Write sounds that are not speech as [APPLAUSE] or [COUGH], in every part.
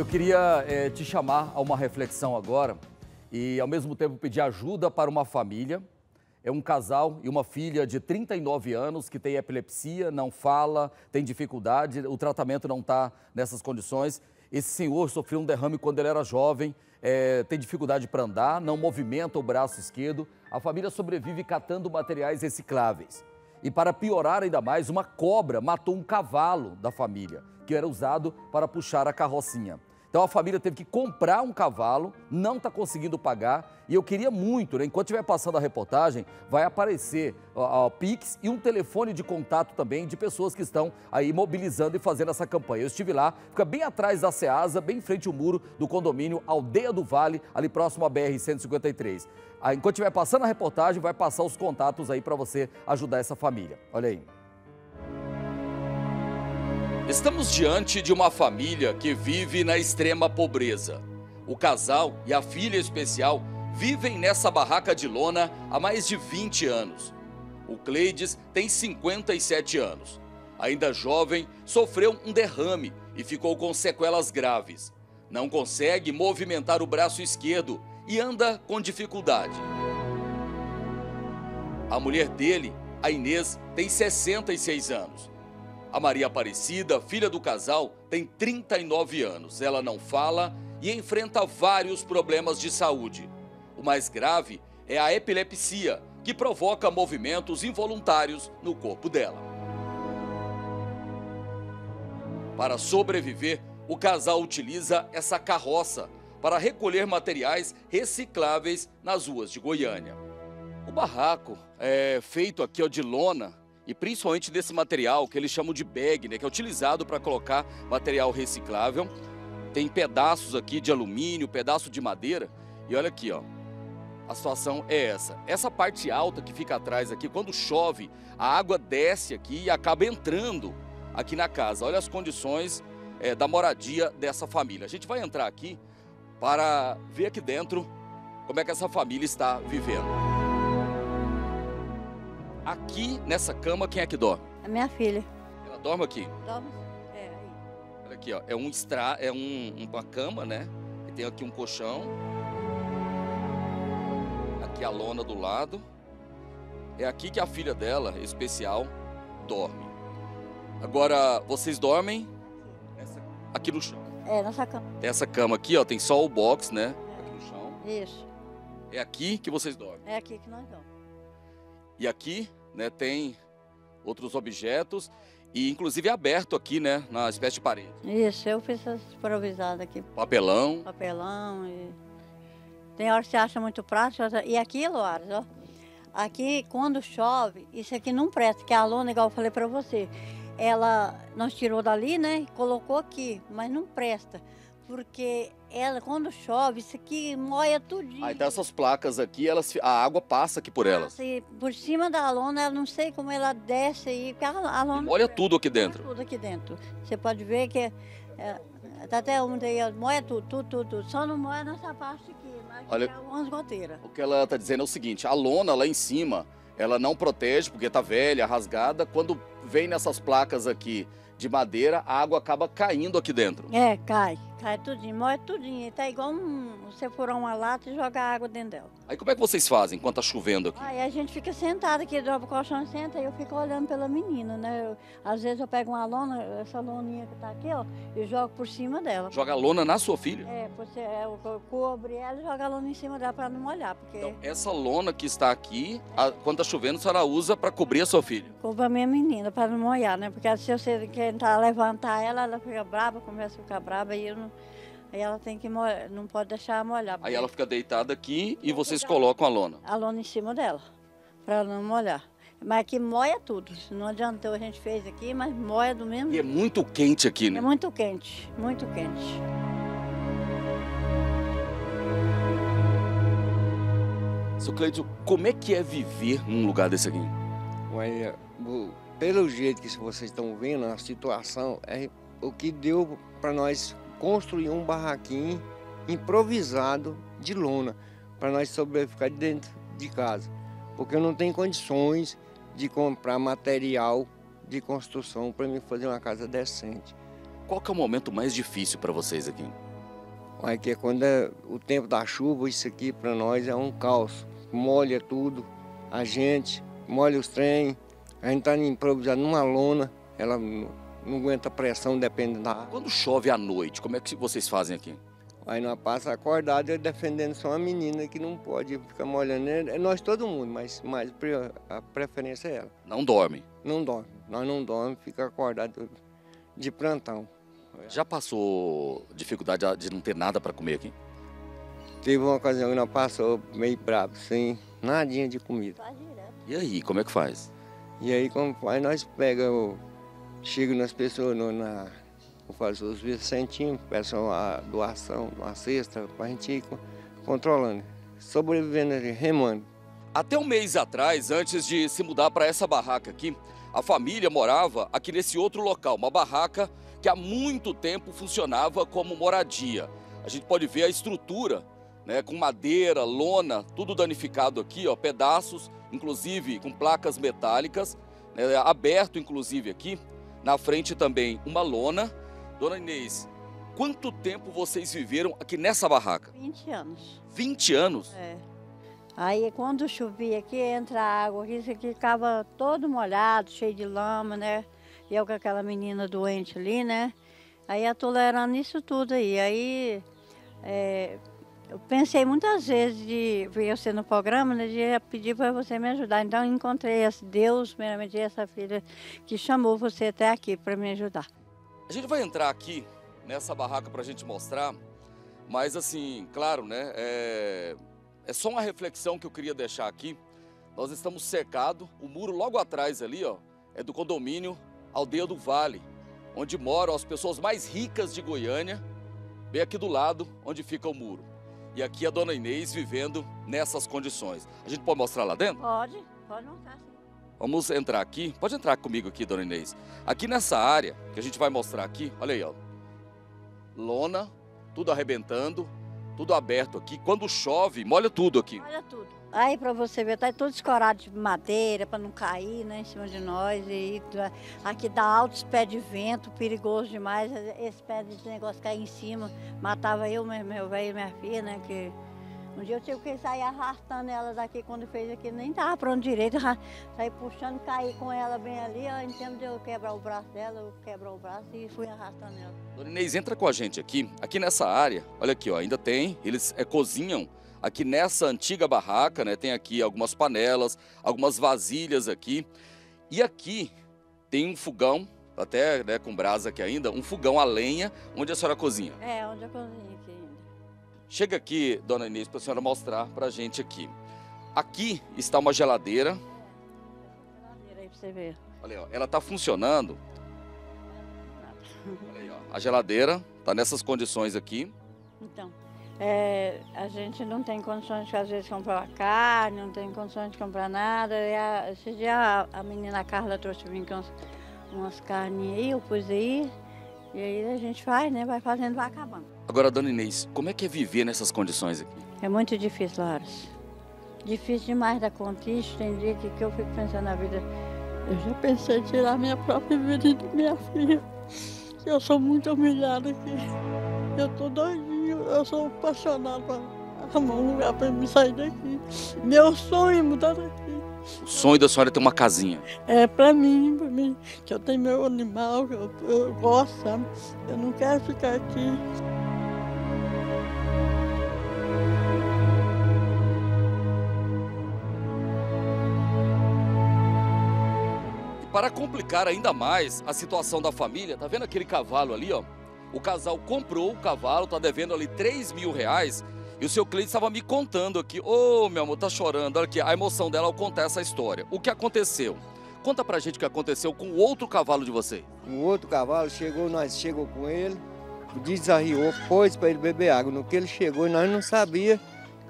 eu queria é, te chamar a uma reflexão agora e, ao mesmo tempo, pedir ajuda para uma família. É um casal e uma filha de 39 anos que tem epilepsia, não fala, tem dificuldade, o tratamento não está nessas condições. Esse senhor sofreu um derrame quando ele era jovem, é, tem dificuldade para andar, não movimenta o braço esquerdo. A família sobrevive catando materiais recicláveis. E para piorar ainda mais, uma cobra matou um cavalo da família, que era usado para puxar a carrocinha. Então a família teve que comprar um cavalo, não está conseguindo pagar. E eu queria muito, né, enquanto estiver passando a reportagem, vai aparecer o Pix e um telefone de contato também de pessoas que estão aí mobilizando e fazendo essa campanha. Eu estive lá, fica bem atrás da Ceasa, bem em frente ao muro do condomínio Aldeia do Vale, ali próximo à BR-153. Aí, enquanto estiver passando a reportagem, vai passar os contatos aí para você ajudar essa família. Olha aí. Estamos diante de uma família que vive na extrema pobreza. O casal e a filha especial vivem nessa barraca de lona há mais de 20 anos. O Cleides tem 57 anos. Ainda jovem, sofreu um derrame e ficou com sequelas graves. Não consegue movimentar o braço esquerdo e anda com dificuldade. A mulher dele, a Inês, tem 66 anos. A Maria Aparecida, filha do casal, tem 39 anos. Ela não fala e enfrenta vários problemas de saúde. O mais grave é a epilepsia, que provoca movimentos involuntários no corpo dela. Para sobreviver, o casal utiliza essa carroça para recolher materiais recicláveis nas ruas de Goiânia. O barraco é feito aqui ó, de lona e principalmente desse material que eles chamam de bag, né, que é utilizado para colocar material reciclável. Tem pedaços aqui de alumínio, pedaço de madeira. E olha aqui, ó. A situação é essa. Essa parte alta que fica atrás aqui, quando chove, a água desce aqui e acaba entrando aqui na casa. Olha as condições é, da moradia dessa família. A gente vai entrar aqui para ver aqui dentro como é que essa família está vivendo. Aqui nessa cama, quem é que dorme? A minha filha. Ela dorme aqui? Dorme. É, aí. Olha aqui, ó. É um extra, é um, uma cama, né? E tem aqui um colchão. Aqui a lona do lado. É aqui que a filha dela, especial, dorme. Agora, vocês dormem aqui no chão. É, nessa cama. Tem essa cama aqui, ó. Tem só o box, né? É. Aqui no chão. Isso. É aqui que vocês dormem. É aqui que nós dormimos. E aqui né, tem outros objetos e inclusive é aberto aqui, né, na espécie de parede. Isso, eu fiz essa improvisada aqui. Papelão. Papelão e... Tem hora que você acha muito prático, e aqui, Loares, ó, aqui quando chove, isso aqui não presta, que a lona, igual eu falei para você, ela, nós tirou dali, né, e colocou aqui, mas não presta porque ela, quando chove, isso aqui moia tudinho. Ah, então essas placas aqui, elas, a água passa aqui por elas. Passa, por cima da lona, eu não sei como ela desce aí, porque a, a lona... Olha tudo aqui dentro. Tudo aqui dentro. Você pode ver que é, tá até um daí, moia tudo, tudo, tudo, tudo. Só não moia nessa parte aqui, mas Olha, é umas goteiras. O que ela está dizendo é o seguinte, a lona lá em cima, ela não protege, porque está velha, rasgada. Quando vem nessas placas aqui de madeira, a água acaba caindo aqui dentro. É, cai. Cai tudinho, morre tudinho. Tá igual um, você furar uma lata e jogar água dentro dela. Aí como é que vocês fazem enquanto tá chovendo aqui? Aí a gente fica sentado aqui, dobra o colchão e senta e eu fico olhando pela menina, né? Eu, às vezes eu pego uma lona, essa loninha que tá aqui, ó, e jogo por cima dela. Joga a lona na sua filha? É, você, é, eu cobre ela e joga a lona em cima dela para não molhar, porque... Então, essa lona que está aqui, a, quando tá chovendo, a senhora usa para cobrir a sua filha? Cobre a minha menina, para não molhar, né? Porque se você tentar levantar ela, ela fica brava, começa a ficar brava e eu não... Aí ela tem que molhar, não pode deixar molhar. Aí ela fica deitada aqui e vocês colocam a lona? A lona em cima dela, para ela não molhar. Mas aqui moia tudo. Não adiantou, a gente fez aqui, mas moia do mesmo E é muito quente aqui, né? É muito quente, muito quente. Seu Cleiton, como é que é viver num lugar desse aqui? Olha, pelo jeito que vocês estão vendo, a situação é o que deu para nós construir um barraquinho improvisado de lona para nós sobreviver dentro de casa, porque eu não tenho condições de comprar material de construção para mim fazer uma casa decente. Qual que é o momento mais difícil para vocês aqui? Mas que quando é o tempo da chuva, isso aqui para nós é um caos. Molha tudo, a gente, molha os trem, a gente está improvisando numa lona, ela não aguenta pressão, depende da água. Quando chove à noite, como é que vocês fazem aqui? Aí nós passa acordado defendendo só uma menina que não pode ficar molhando. É nós todo mundo, mas, mas a preferência é ela. Não dorme? Não dorme. Nós não dorme, fica acordado de plantão. Já passou dificuldade de não ter nada para comer aqui? Teve uma ocasião que nós passou meio bravo, sem nadinha de comida. E aí, como é que faz? E aí, como faz, nós pegamos, chega nas pessoas no, na, fazer os Vicentinhos, peçam a doação, uma cesta, para a gente ir controlando, sobrevivendo, remando. Até um mês atrás, antes de se mudar para essa barraca aqui, a família morava aqui nesse outro local, uma barraca que há muito tempo funcionava como moradia. A gente pode ver a estrutura, né, com madeira, lona, tudo danificado aqui, ó, pedaços, inclusive com placas metálicas, né, aberto inclusive aqui. Na frente também uma lona. Dona Inês, quanto tempo vocês viveram aqui nessa barraca? 20 anos. 20 anos? É. Aí quando chovia aqui, entra água aqui, isso aqui ficava todo molhado, cheio de lama, né? E eu com aquela menina doente ali, né? Aí eu tolerando isso tudo aí. Aí é, eu pensei muitas vezes de ver você no programa, né, de pedir para você me ajudar. Então encontrei esse Deus, primeiramente essa filha que chamou você até aqui para me ajudar. A gente vai entrar aqui nessa barraca para a gente mostrar, mas assim, claro, né? É, é só uma reflexão que eu queria deixar aqui. Nós estamos cercados, o muro logo atrás ali, ó, é do condomínio Aldeia do Vale, onde moram as pessoas mais ricas de Goiânia, bem aqui do lado onde fica o muro. E aqui a dona Inês vivendo nessas condições. A gente pode mostrar lá dentro? Pode, pode mostrar sim. Vamos entrar aqui. Pode entrar comigo aqui, dona Inês. Aqui nessa área que a gente vai mostrar aqui, olha aí, ó. Lona, tudo arrebentando, tudo aberto aqui. Quando chove, molha tudo aqui. Molha tudo. Aí para você ver, tá todo escorado de madeira para não cair, né, em cima de nós. E aqui dá altos pés de vento, perigoso demais. Esse pé de negócio cair em cima, matava eu, meu velho e minha filha, né, que um dia eu tive que sair arrastando ela daqui quando fez aqui, nem tava pronto direito, [LAUGHS] saí puxando, caí com ela bem ali, ó, em tempo de eu quebrar o braço dela, eu quebrou o braço e fui arrastando ela. Dona Inês, entra com a gente aqui, aqui nessa área, olha aqui, ó, ainda tem, eles é, cozinham aqui nessa antiga barraca, né? Tem aqui algumas panelas, algumas vasilhas aqui. E aqui tem um fogão, até né, com brasa aqui ainda, um fogão a lenha, onde a senhora cozinha. É, onde eu cozinho aqui ainda. Chega aqui, dona Inês, para a senhora mostrar para a gente aqui. Aqui está uma geladeira. Geladeira aí para você ver. Olha, ó, ela está funcionando. Olha aí, ó, a geladeira está nessas condições aqui. Então. É, a gente não tem condições de, às vezes, comprar carne, não tem condições de comprar nada. E a, esse dia a, a menina Carla trouxe vir com umas, umas carninhas aí, eu pus aí. E aí a gente faz, né? Vai fazendo, vai acabando. Agora, dona Inês, como é que é viver nessas condições aqui? É muito difícil, Laros. Difícil demais da conta. Isso tem dia que, que eu fico pensando na vida. Eu já pensei em tirar minha própria vida e minha filha. Eu sou muito humilhada aqui. Eu tô doidinha eu sou apaixonado para arrumar um lugar para me sair daqui. Meu sonho é mudar daqui. O sonho da senhora é ter uma casinha? É, para mim, para mim, que eu tenho meu animal, que eu, eu gosto, sabe? Eu não quero ficar aqui. Para complicar ainda mais a situação da família, tá vendo aquele cavalo ali, ó? O casal comprou o cavalo, tá devendo ali 3 mil reais. E o seu cliente estava me contando aqui, ô oh, meu amor, tá chorando, olha aqui, a emoção dela ao contar essa história. O que aconteceu? Conta pra gente o que aconteceu com o outro cavalo de você. O outro cavalo chegou, nós chegou com ele, desarriou, pôs para ele beber água. No que ele chegou, nós não sabia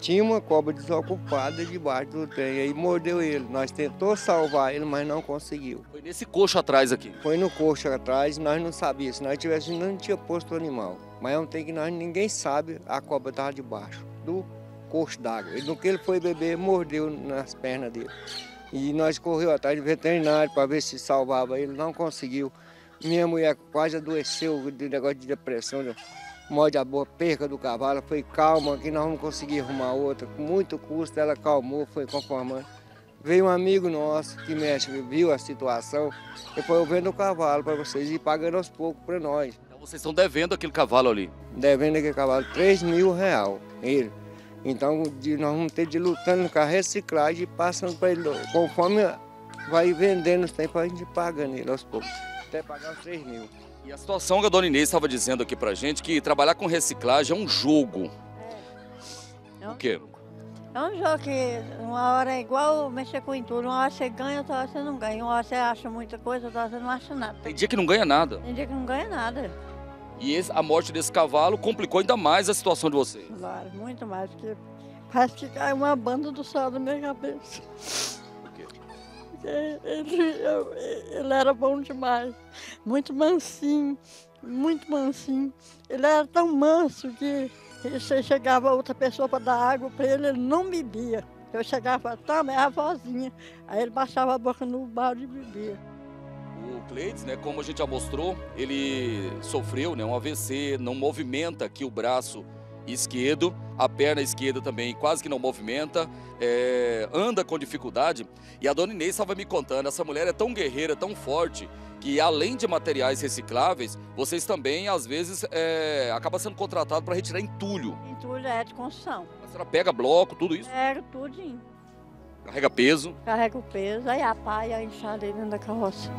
tinha uma cobra desocupada debaixo do trem, aí mordeu ele. Nós tentou salvar ele, mas não conseguiu. Foi nesse coxo atrás aqui? Foi no coxo atrás, nós não sabíamos. Se nós tivéssemos, não tinha posto o animal. Mas é um trem que nós ninguém sabe, a cobra estava debaixo do coxo d'água. No que ele foi beber, mordeu nas pernas dele. E nós correu atrás de veterinário para ver se salvava ele, não conseguiu. Minha mulher quase adoeceu de negócio de depressão. Morde a boa perca do cavalo, foi calma, que nós vamos conseguir arrumar outra. Com muito custo, ela calmou, foi conformando. Veio um amigo nosso que mexe, viu a situação, e foi eu vendo o cavalo para vocês e pagando aos poucos para nós. Então vocês estão devendo aquele cavalo ali? Devendo aquele cavalo 3 mil real, ele. Então nós vamos ter de lutando com a reciclagem e passando para ele, conforme vai vendendo os tempos, a gente paga nele aos poucos, até pagar os 3 mil. E a situação que a dona Inês estava dizendo aqui pra gente, que trabalhar com reciclagem é um jogo. É um O quê? jogo. É um jogo que uma hora é igual mexer com tudo. Uma hora você ganha, outra hora você não ganha. Uma hora você acha muita coisa, outra hora você não acha nada. Tem dia que não ganha nada. Tem dia que não ganha nada. E esse- a morte desse cavalo complicou ainda mais a situação de vocês. Claro, muito mais. Porque parece que cai uma banda do céu da minha cabeça. Ele, ele era bom demais. Muito mansinho, muito mansinho. Ele era tão manso que você chegava outra pessoa para dar água para ele, ele não bebia. Eu chegava, toma, é a vozinha. Aí ele baixava a boca no balde e bebia. O Cleides, né, como a gente já mostrou, ele sofreu né, um AVC, não movimenta aqui o braço esquerdo, a perna esquerda também quase que não movimenta, é, anda com dificuldade. E a dona Inês estava me contando, essa mulher é tão guerreira, tão forte, que além de materiais recicláveis, vocês também, às vezes, é, acaba sendo contratado para retirar entulho. Entulho é de construção. A senhora pega bloco, tudo isso, Pega tudinho. carrega peso. Carrega o peso, aí a pá e a enxada dentro da carroça.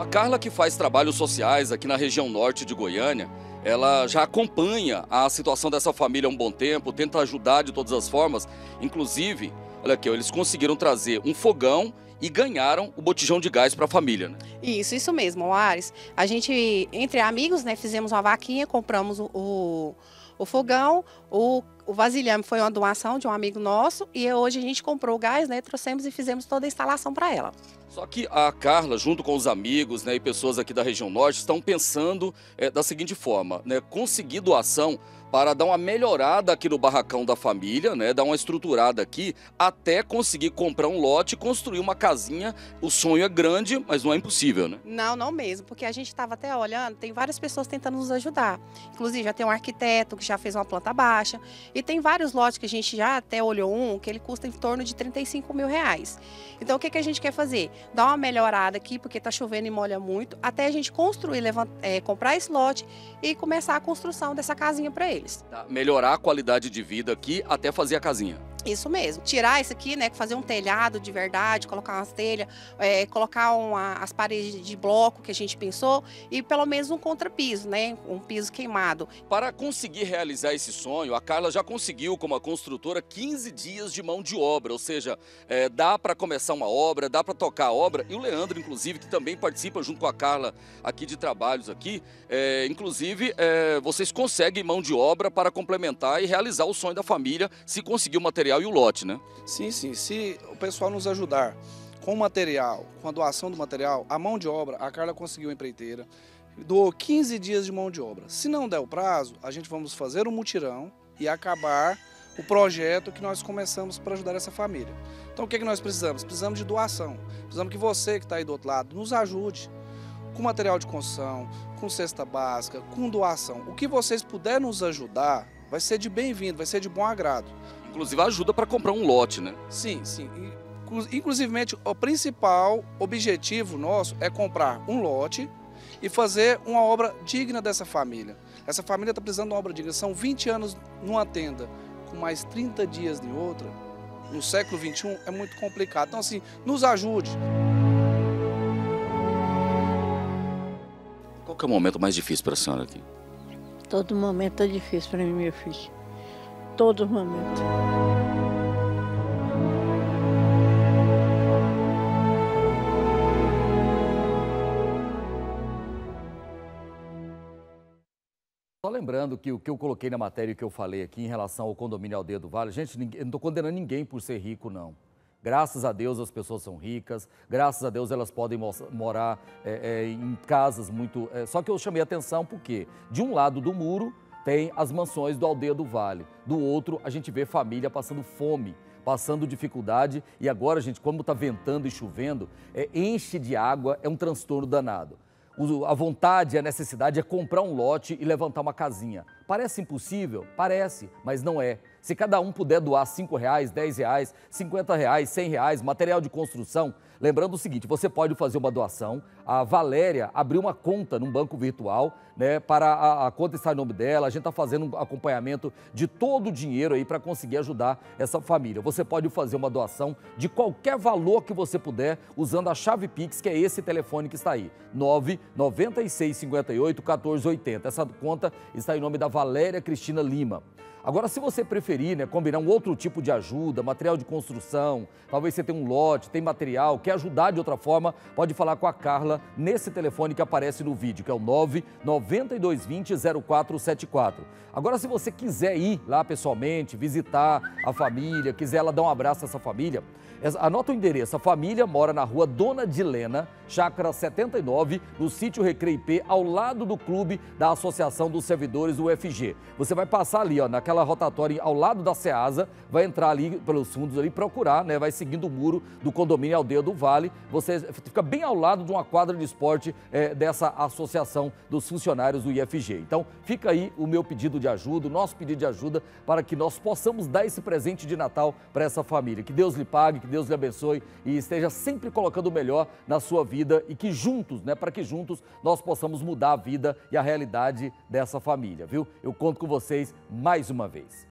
A Carla, que faz trabalhos sociais aqui na região norte de Goiânia, ela já acompanha a situação dessa família há um bom tempo, tenta ajudar de todas as formas. Inclusive, olha aqui, eles conseguiram trazer um fogão e ganharam o botijão de gás para a família. Né? Isso, isso mesmo, Ares. A gente, entre amigos, né, fizemos uma vaquinha, compramos o, o, o fogão, o, o vasilhame foi uma doação de um amigo nosso e hoje a gente comprou o gás, né, trouxemos e fizemos toda a instalação para ela. Só que a Carla, junto com os amigos né, e pessoas aqui da região norte, estão pensando eh, da seguinte forma: né, conseguir doação para dar uma melhorada aqui no barracão da família, né, dar uma estruturada aqui, até conseguir comprar um lote e construir uma casinha. O sonho é grande, mas não é impossível, né? Não, não mesmo, porque a gente estava até olhando, tem várias pessoas tentando nos ajudar. Inclusive, já tem um arquiteto que já fez uma planta baixa. E tem vários lotes que a gente já até olhou um, que ele custa em torno de 35 mil reais. Então, o que, que a gente quer fazer? Dar uma melhorada aqui, porque está chovendo e molha muito, até a gente construir, eh, comprar esse lote e começar a construção dessa casinha para eles. Tá? Melhorar a qualidade de vida aqui até fazer a casinha. Isso mesmo. Tirar isso aqui, né? Fazer um telhado de verdade, colocar umas telhas, é, colocar uma- as paredes de bloco que a gente pensou e pelo menos um contrapiso, né? Um piso queimado. Para conseguir realizar esse sonho, a Carla já conseguiu, como a construtora, 15 dias de mão de obra. Ou seja, é, dá para começar uma obra, dá para tocar a obra. E o Leandro, inclusive, que também participa junto com a Carla aqui de trabalhos aqui. é, inclusive, é, vocês conseguem mão de obra para complementar e realizar o sonho da família se conseguir o material e o lote, né? Sim, sim. Se o pessoal nos ajudar com o material, com a doação do material, a mão de obra, a Carla conseguiu a empreiteira, doou 15 dias de mão de obra. Se não der o prazo, a gente vamos fazer um mutirão e acabar o projeto que nós começamos para ajudar essa família. Então o que, que nós precisamos? Precisamos de doação. Precisamos que você que está aí do outro lado nos ajude com material de construção, com cesta básica, com doação. O que vocês puderem nos ajudar vai ser de bem-vindo, vai ser de bom agrado. Inclusive, ajuda para comprar um lote, né? Sim, sim. Inclu- Inclusive, o principal objetivo nosso é comprar um lote e fazer uma obra digna dessa família. Essa família está precisando de uma obra digna. São 20 anos numa tenda, com mais 30 dias em outra. No século XXI é muito complicado. Então, assim, nos ajude. Qual que é o momento mais difícil para a senhora aqui? Todo momento é difícil para mim, meu filho. Todo momento. Só lembrando que o que eu coloquei na matéria e que eu falei aqui em relação ao condomínio Aldeia do Vale, gente, eu não estou condenando ninguém por ser rico, não. Graças a Deus as pessoas são ricas, graças a Deus elas podem mo- morar é, é, em casas muito. é, só que eu chamei atenção porque, de um lado do muro, tem as mansões do Aldeia do Vale, do outro, a gente vê família passando fome, passando dificuldade, e agora, gente, como está ventando e chovendo, é, enche de água, é um transtorno danado. a vontade, a necessidade é comprar um lote e levantar uma casinha. Parece impossível? Parece, mas não é. Se cada um puder doar R$ reais, R$ reais, R$ reais, R$ reais, material de construção, lembrando o seguinte, você pode fazer uma doação, a Valéria abriu uma conta num banco virtual, né, para a, a conta estar em nome dela, a gente está fazendo um acompanhamento de todo o dinheiro aí para conseguir ajudar essa família. Você pode fazer uma doação de qualquer valor que você puder, usando a chave Pix, que é esse telefone que está aí, 99658 1480. Essa conta está em nome da Valéria Cristina Lima. Agora, se você preferir, né, combinar um outro tipo de ajuda, material de construção, talvez você tenha um lote, tem material, quer ajudar de outra forma, pode falar com a Carla nesse telefone que aparece no vídeo, que é o 99220 0474. Agora, se você quiser ir lá pessoalmente, visitar a família, quiser ela dar um abraço a essa família, anota o endereço. A família mora na rua Dona Dilena, chácara 79, no sítio Recreio IP, ao lado do clube da Associação dos Servidores UFG. Você vai passar ali, ó, naquela rotatória ao lado da Ceasa, vai entrar ali pelos fundos ali, procurar, né? Vai seguindo o muro do condomínio Aldeia do Vale. Você fica bem ao lado de uma quadra de esporte é, dessa associação dos funcionários do IFG. Então, fica aí o meu pedido de ajuda, o nosso pedido de ajuda para que nós possamos dar esse presente de Natal para essa família. Que Deus lhe pague, que Deus lhe abençoe e esteja sempre colocando o melhor na sua vida e que juntos, né, para que juntos nós possamos mudar a vida e a realidade dessa família, viu? Eu conto com vocês mais uma vez.